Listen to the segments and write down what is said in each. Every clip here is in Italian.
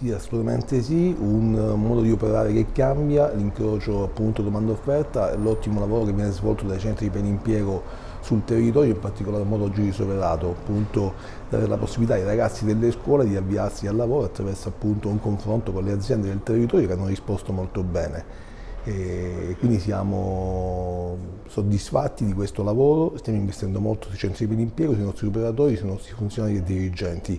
Sì, assolutamente sì, un modo di operare che cambia, l'incrocio appunto domanda-offerta, l'ottimo lavoro che viene svolto dai centri per l'impiego sul territorio, in particolar modo giù di Soverato, appunto dare la possibilità ai ragazzi delle scuole di avviarsi al lavoro attraverso appunto un confronto con le aziende del territorio che hanno risposto molto bene. E quindi siamo soddisfatti di questo lavoro, stiamo investendo molto sui centri per l'impiego, sui nostri operatori, sui nostri funzionari e dirigenti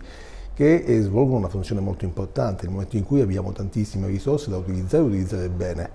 che eh, svolgono una funzione molto importante nel momento in cui abbiamo tantissime risorse da utilizzare e utilizzare bene.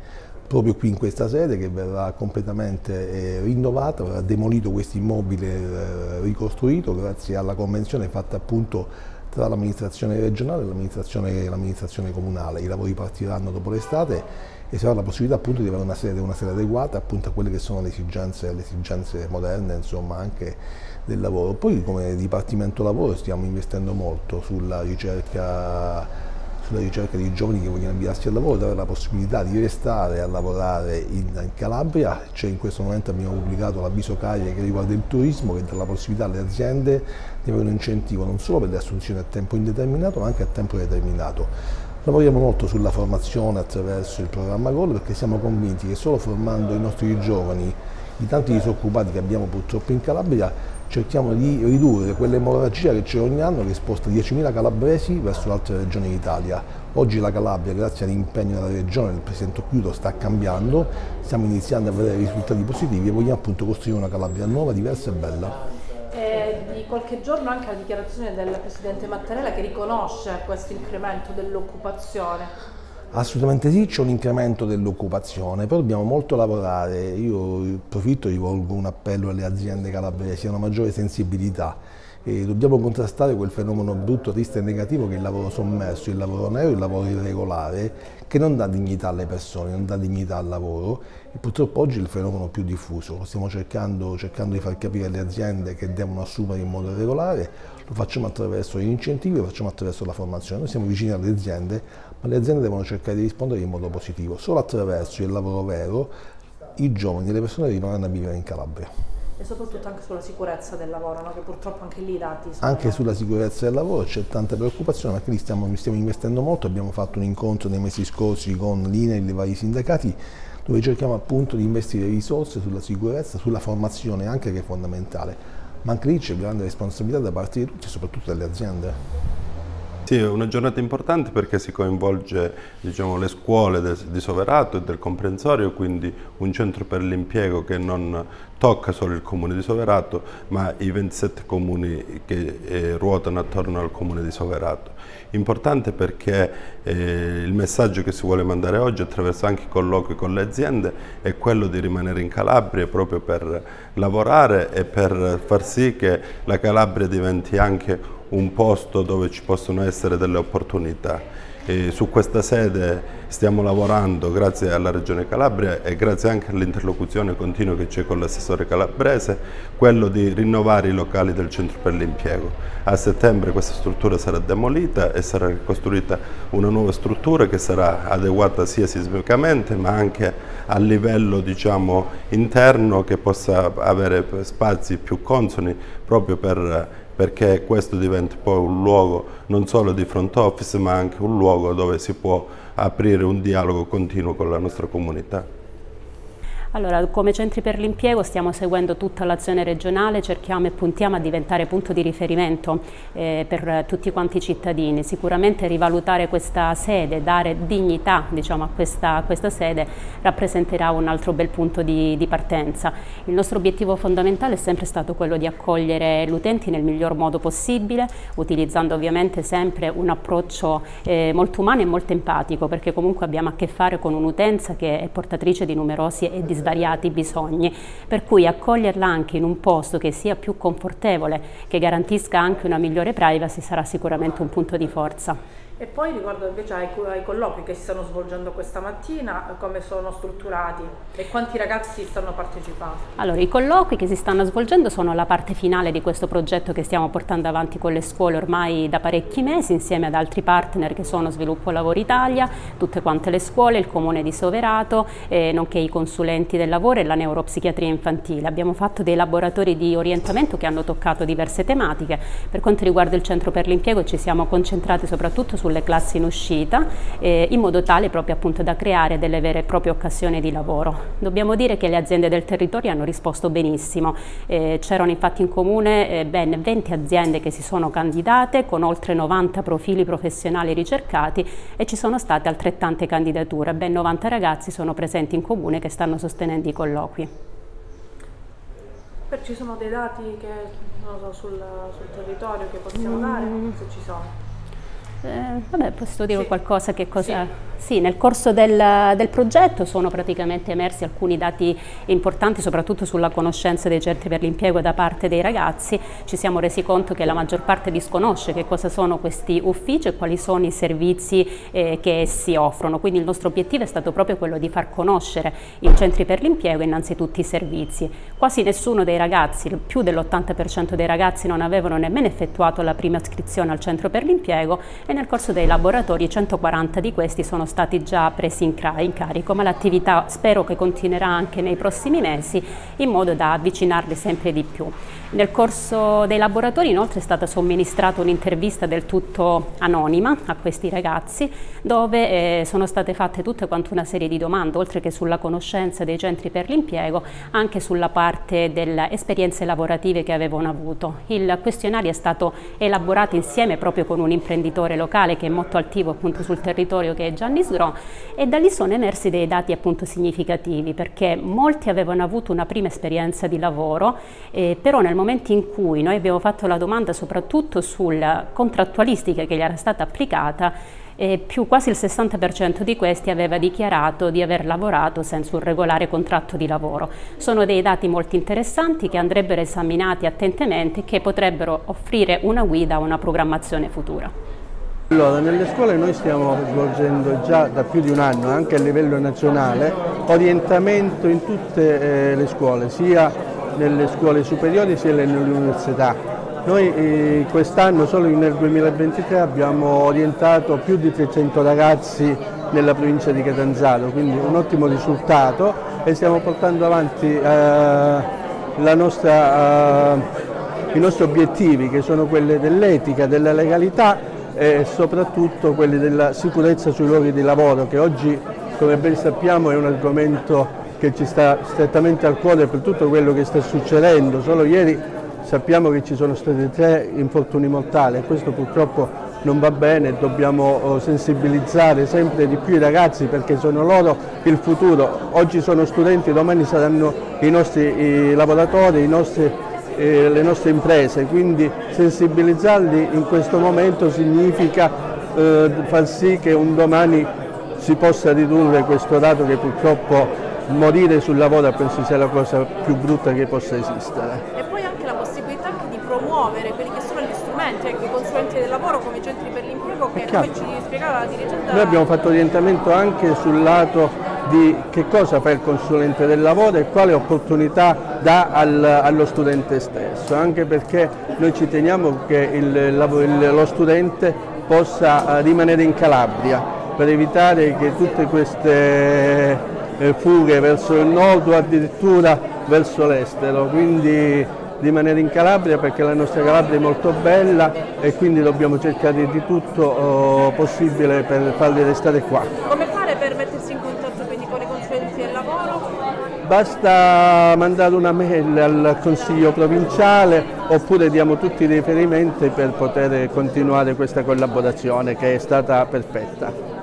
Proprio qui in questa sede che verrà completamente eh, rinnovata, verrà demolito questo immobile eh, ricostruito grazie alla convenzione fatta appunto tra l'amministrazione regionale e l'amministrazione comunale. I lavori partiranno dopo l'estate e si avrà la possibilità appunto di avere una sede, una sede adeguata appunto a quelle che sono le esigenze, le esigenze moderne insomma anche del lavoro. Poi come Dipartimento Lavoro stiamo investendo molto sulla ricerca sulla ricerca di giovani che vogliono avviarsi al lavoro, dare la possibilità di restare a lavorare in, in Calabria. Cioè in questo momento abbiamo pubblicato l'avviso Caglia che riguarda il turismo, che dà la possibilità alle aziende di avere un incentivo non solo per le assunzioni a tempo indeterminato ma anche a tempo determinato. Lavoriamo molto sulla formazione attraverso il programma GOL perché siamo convinti che solo formando i nostri giovani, i tanti disoccupati che abbiamo purtroppo in Calabria, cerchiamo di ridurre quell'emorragia che c'è ogni anno che sposta 10.000 calabresi verso altre regioni d'Italia. Oggi la Calabria, grazie all'impegno della regione del Presidente Occhiuto, sta cambiando, stiamo iniziando a vedere risultati positivi e vogliamo appunto costruire una Calabria nuova, diversa e bella. È di qualche giorno anche la dichiarazione del Presidente Mattarella che riconosce questo incremento dell'occupazione. Assolutamente sì, c'è un incremento dell'occupazione, però dobbiamo molto lavorare. Io approfitto e rivolgo un appello alle aziende calabresi a una maggiore sensibilità. E dobbiamo contrastare quel fenomeno brutto, triste e negativo che è il lavoro sommerso, il lavoro nero, il lavoro irregolare, che non dà dignità alle persone, non dà dignità al lavoro e purtroppo oggi è il fenomeno più diffuso. Lo stiamo cercando, cercando di far capire alle aziende che devono assumere in modo regolare, lo facciamo attraverso gli incentivi, lo facciamo attraverso la formazione. Noi siamo vicini alle aziende, ma le aziende devono cercare di rispondere in modo positivo. Solo attraverso il lavoro vero i giovani e le persone rimarranno a vivere in Calabria e soprattutto anche sulla sicurezza del lavoro, no? che purtroppo anche lì i dati sono... Anche sulla sicurezza del lavoro c'è tanta preoccupazione, perché lì stiamo, stiamo, investendo molto, abbiamo fatto un incontro nei mesi scorsi con l'INE e i vari sindacati dove cerchiamo appunto di investire risorse sulla sicurezza, sulla formazione anche che è fondamentale, ma anche lì c'è grande responsabilità da parte di tutti, soprattutto delle aziende. Sì, è una giornata importante perché si coinvolge diciamo, le scuole del, di Soverato e del comprensorio, quindi un centro per l'impiego che non tocca solo il comune di Soverato, ma i 27 comuni che eh, ruotano attorno al comune di Soverato. Importante perché eh, il messaggio che si vuole mandare oggi attraverso anche i colloqui con le aziende è quello di rimanere in Calabria proprio per lavorare e per far sì che la Calabria diventi anche un posto dove ci possono essere delle opportunità. E su questa sede stiamo lavorando grazie alla Regione Calabria e grazie anche all'interlocuzione continua che c'è con l'assessore calabrese, quello di rinnovare i locali del centro per l'impiego. A settembre questa struttura sarà demolita e sarà ricostruita una nuova struttura che sarà adeguata sia sismicamente ma anche a livello diciamo, interno che possa avere spazi più consoni proprio per perché questo diventa poi un luogo non solo di front office ma anche un luogo dove si può aprire un dialogo continuo con la nostra comunità. Allora, come centri per l'impiego stiamo seguendo tutta l'azione regionale, cerchiamo e puntiamo a diventare punto di riferimento eh, per tutti quanti i cittadini. Sicuramente rivalutare questa sede, dare dignità diciamo, a, questa, a, questa, sede rappresenterà un altro bel punto di, di, partenza. Il nostro obiettivo fondamentale è sempre stato quello di accogliere l'utente nel miglior modo possibile, utilizzando ovviamente sempre un approccio eh, molto umano e molto empatico, perché comunque abbiamo a che fare con un'utenza che è portatrice di numerosi e di svariati bisogni, per cui accoglierla anche in un posto che sia più confortevole, che garantisca anche una migliore privacy sarà sicuramente un punto di forza. E poi riguardo invece ai, ai, colloqui che si stanno svolgendo questa mattina, come sono strutturati e quanti ragazzi stanno partecipando? Allora, i colloqui che si stanno svolgendo sono la parte finale di questo progetto che stiamo portando avanti con le scuole ormai da parecchi mesi, insieme ad altri partner che sono Sviluppo Lavoro Italia, tutte quante le scuole, il Comune di Soverato, eh, nonché i consulenti del lavoro e la neuropsichiatria infantile. Abbiamo fatto dei laboratori di orientamento che hanno toccato diverse tematiche. Per quanto riguarda il centro per l'impiego ci siamo concentrati soprattutto su sulle classi in uscita, eh, in modo tale proprio appunto da creare delle vere e proprie occasioni di lavoro. Dobbiamo dire che le aziende del territorio hanno risposto benissimo, eh, c'erano infatti in comune eh, ben 20 aziende che si sono candidate con oltre 90 profili professionali ricercati e ci sono state altrettante candidature, ben 90 ragazzi sono presenti in comune che stanno sostenendo i colloqui. ci sono dei dati che, so, sul, sul, territorio che possiamo mm. dare, se ci sono? Eh, vabbè, posso dire sì. qualcosa che cosa... Sì. Sì, nel corso del, del, progetto sono praticamente emersi alcuni dati importanti, soprattutto sulla conoscenza dei centri per l'impiego da parte dei ragazzi. Ci siamo resi conto che la maggior parte disconosce che cosa sono questi uffici e quali sono i servizi eh, che essi offrono. Quindi il nostro obiettivo è stato proprio quello di far conoscere i centri per l'impiego e innanzitutto i servizi. Quasi nessuno dei ragazzi, più dell'80% dei ragazzi non avevano nemmeno effettuato la prima iscrizione al centro per l'impiego e nel corso dei laboratori 140 di questi sono stati già presi in, in carico, ma l'attività spero che continuerà anche nei prossimi mesi in modo da avvicinarli sempre di più. Nel corso dei laboratori inoltre è stata somministrata un'intervista del tutto anonima a questi ragazzi dove eh, sono state fatte tutte quante una serie di domande, oltre che sulla conoscenza dei centri per l'impiego, anche sulla parte delle esperienze lavorative che avevano avuto. Il questionario è stato elaborato insieme proprio con un imprenditore locale che è molto attivo appunto sul territorio che è Gianni Sgro e da lì sono emersi dei dati appunto significativi perché molti avevano avuto una prima esperienza di lavoro, eh, però nel momento in cui noi abbiamo fatto la domanda soprattutto sulla contrattualistica che gli era stata applicata, eh, più quasi il 60% di questi aveva dichiarato di aver lavorato senza un regolare contratto di lavoro. Sono dei dati molto interessanti che andrebbero esaminati attentamente e che potrebbero offrire una guida a una programmazione futura. Allora, nelle scuole noi stiamo svolgendo già da più di un anno, anche a livello nazionale, orientamento in tutte eh, le scuole, sia nelle scuole superiori sia nelle università. Noi eh, quest'anno, solo nel 2023, abbiamo orientato più di 300 ragazzi nella provincia di Catanzaro, quindi un ottimo risultato e stiamo portando avanti eh, nostra, eh, i nostri obiettivi che sono quelli dell'etica, della legalità e soprattutto quelli della sicurezza sui luoghi di lavoro che oggi come ben sappiamo è un argomento che ci sta strettamente al cuore per tutto quello che sta succedendo. Solo ieri sappiamo che ci sono stati tre infortuni mortali e questo purtroppo non va bene, dobbiamo oh, sensibilizzare sempre di più i ragazzi perché sono loro il futuro. Oggi sono studenti, domani saranno i nostri i lavoratori, i nostri, eh, le nostre imprese, quindi sensibilizzarli in questo momento significa eh, far sì che un domani si possa ridurre questo dato che purtroppo morire sul lavoro penso sia la cosa più brutta che possa esistere. E poi anche la possibilità anche di promuovere quelli che sono gli strumenti, anche i consulenti del lavoro come i centri per l'impiego che poi ci spiegava la dirigente. Noi abbiamo fatto orientamento anche sul lato di che cosa fa il consulente del lavoro e quale opportunità dà al, allo studente stesso, anche perché noi ci teniamo che il, il, lo studente possa rimanere in Calabria per evitare che tutte queste eh, fughe verso il nord o addirittura verso l'estero, quindi rimanere in Calabria perché la nostra Calabria è molto bella e quindi dobbiamo cercare di tutto oh, possibile per farli restare qua. Come fare per mettersi in contatto quindi con i consulenti del lavoro? Basta mandare una mail al Consiglio provinciale oppure diamo tutti i riferimenti per poter continuare questa collaborazione che è stata perfetta.